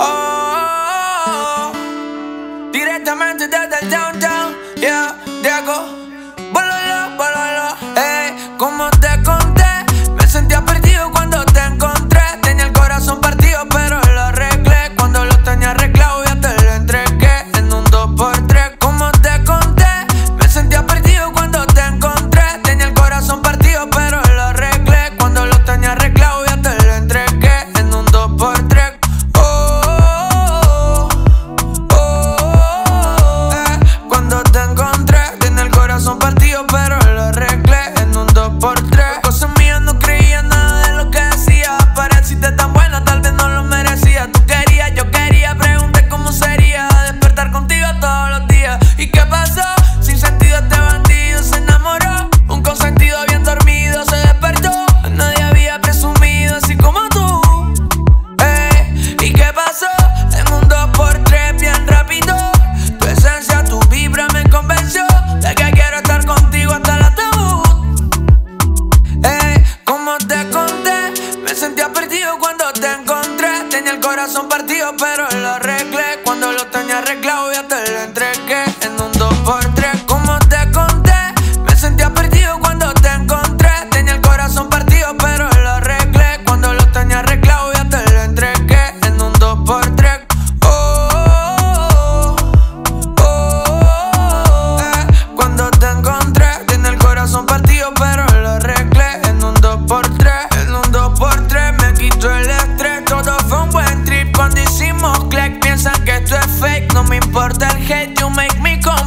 Oh, Directamente desde el downtown, yeah, Diego. Bolola, bolola, hey, como te con you make me go